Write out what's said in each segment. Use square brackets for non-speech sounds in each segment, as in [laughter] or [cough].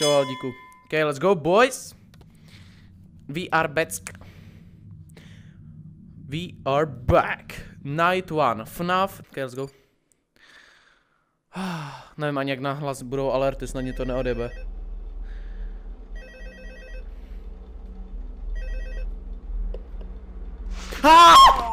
Jo, díku. Okay, let's go, boys. We are back. We are back. Night one. FNAF. Okay, let's go. [sighs] Nevím ani jak nahlas budou alerty, snad mě to neodebe. Ah!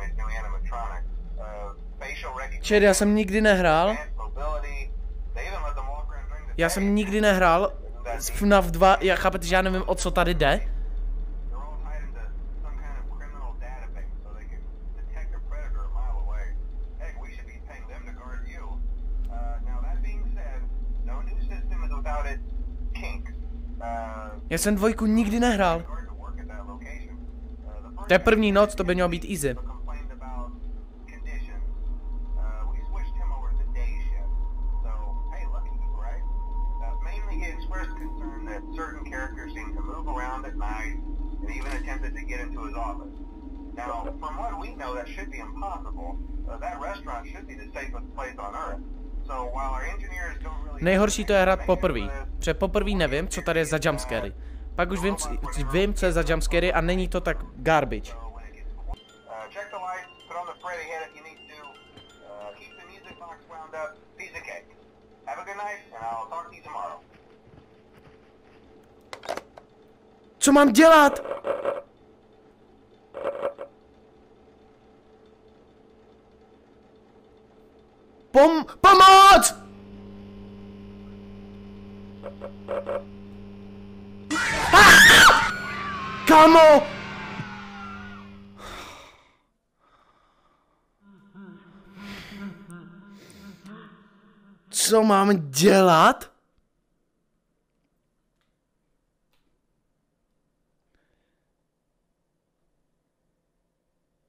These new animatronics. Uh, facial recognition, Čet, já jsem nikdy nehrál. Já jsem nikdy nehrál z FNAF 2, já chápete, že já nevím, o co tady jde. Já jsem dvojku nikdy nehrál. To je první noc, to by mělo být easy. Attempted to get into his office. Now, from what we know, that should be impossible. Uh, that restaurant should be the safest place on Earth. So, while our engineers don't really... Nejhorší to je hrát poprvý. Protože poprvý nevím, co tady je za jumpscary. Pak už vím, co, vím, co je za jumpscary a není to tak garbage. So when it Pom... Pomoc! Kamo! Co mám dělat?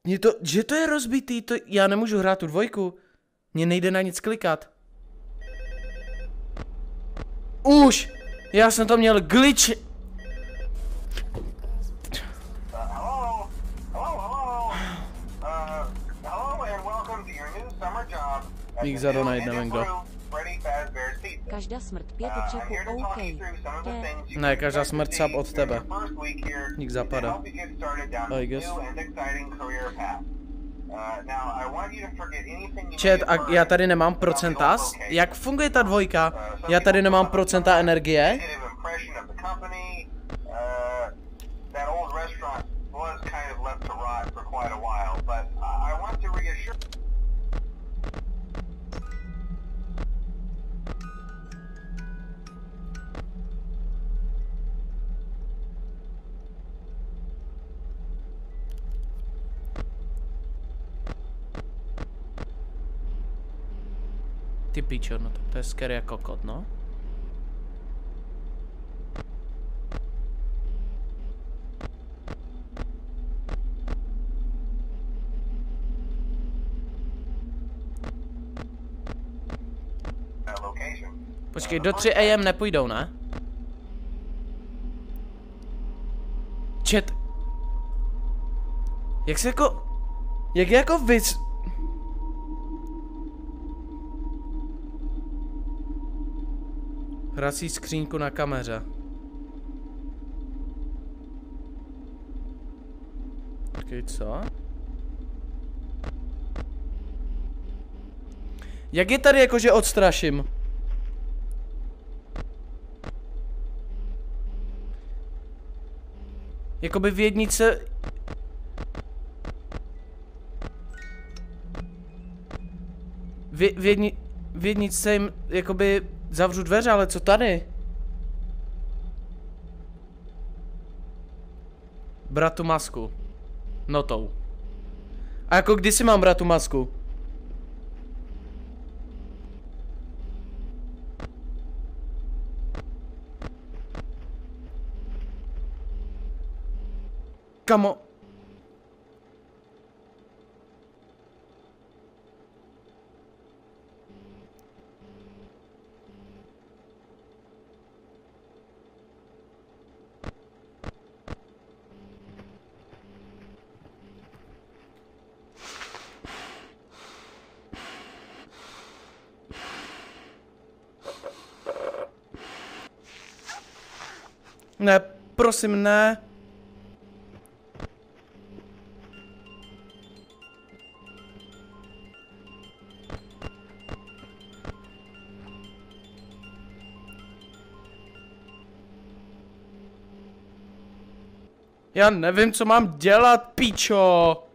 Mně to, že to je rozbitý, to, já nemůžu hrát tu dvojku. Mně nejde na nic klikat. Už! Já jsem to měl glitch. Hello? Hello, hello? Hello and welcome to your new summer job at Dík the za donate, Fazbear's Pizza. Každá smrt pět čeku talk OK. Ne, každá smrt sap od tebe. Dík zapada. I guess. Path. Uh, a já tady nemám procenta. Jak funguje ta dvojka? Uh, Já tady nemám procenta energie. Ty pičo, no to, to je scary jako kokot, no. Počkej, do 3 AM nepůjdou, ne? Chat. Jak se jako... Jak jako vys... Hrací skřínku na kameře. Počkej, co? Jak je tady jakože odstraším? Jakoby v jednice... V, v, jedni, v jednice jim jakoby Zavřu dveře, ale co tady? Bratu masku. Notou. A jako kdy si mám bratu masku? Kamo, Ne, prosím, ne. Já nevím, co mám dělat, pičo.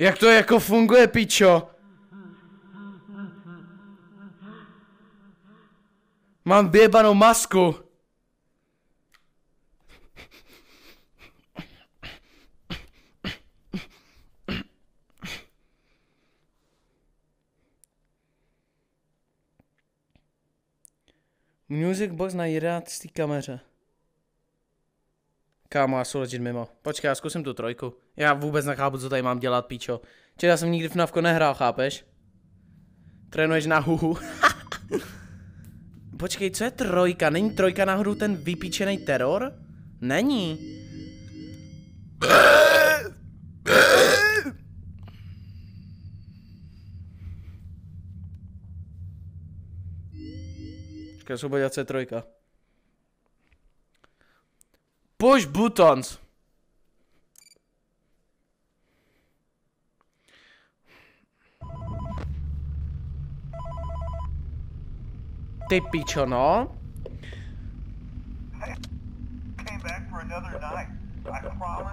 Jak to jako funguje, pičo? Mám běbanou masku. Music box na 11. kameře. Kámo, já jsem mimo. Počkej, já zkusím tu trojku. Já vůbec nechápu, co tady mám dělat, píčo. Včera jsem nikdy v Navko nehrál, chápeš? Trénuješ na huhu. [laughs] Počkej, co je trojka? Není trojka náhodou ten vypíčený teror? Není. Počkej, já se co je trojka. Push buttons. Ty pičo, no.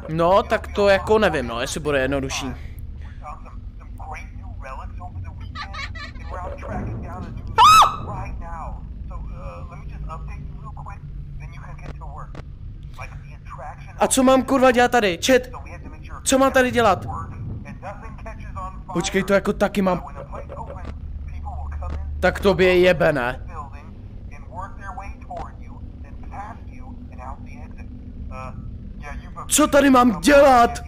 No, tak to jako nevím, no, jestli bude jednodušší. A co mám kurva dělat tady? Čet! Co mám tady dělat? Počkej, to jako taky mám... Tak to je jebené. Co tady mám dělat?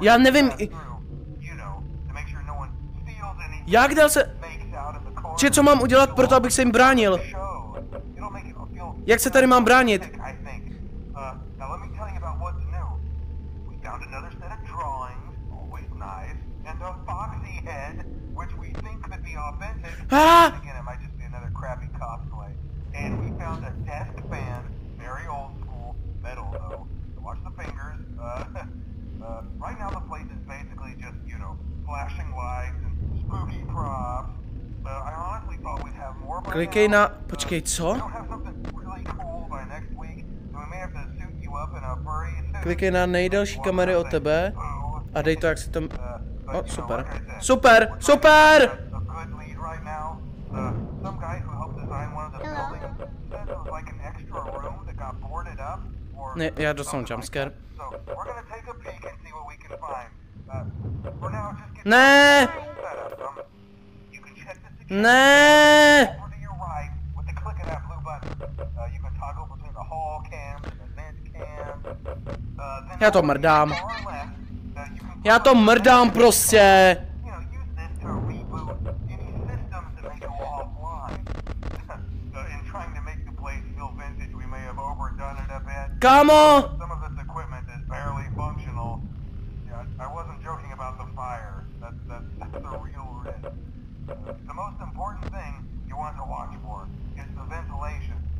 Já nevím... Jak dal se... Če, co mám udělat pro to, abych se jim bránil? Jak se tady mám bránit? Ah! Klikej na... Počkej, co? Klikej na nejdelší kamery od tebe a dej to, jak si tam... O, oh, super. Super! Super! Ne, já dostanu jumpscare. Ne! Ne! Já to mrdám. Já to mrdám prostě. Kámo!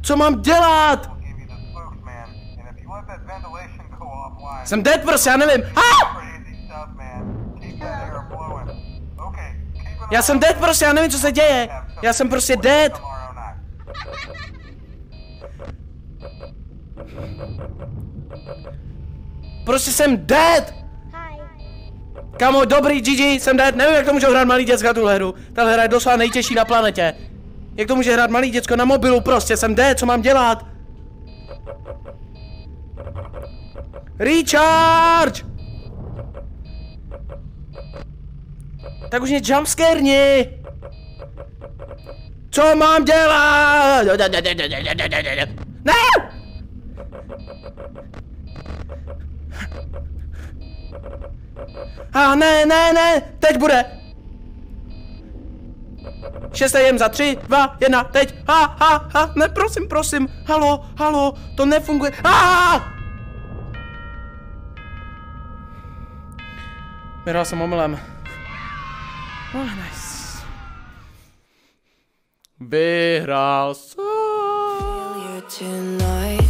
Co mám dělat? Jsem dead prostě, já nevím. Ah! Já jsem dead prostě, já nevím, co se děje. Já jsem prostě dead. Prostě jsem dead! Kamo, dobrý, GG, jsem dead, nevím, jak to může hrát malý děcka tuhle hru. Ta hra je doslova nejtěžší na planetě. Jak to může hrát malý děcko na mobilu, prostě jsem dead, co mám dělat? Recharge! Tak už mě jumpscarni! Co mám dělat? Ne! A ne, ne, ne, teď bude. Šesté jem za tři, dva, jedna, teď. Ha, ha, ha, ne, prosím, prosím. Halo, halo, to nefunguje. A! Vyhrál jsem omylem. Oh, nice. Vyhrál jsem. Here tonight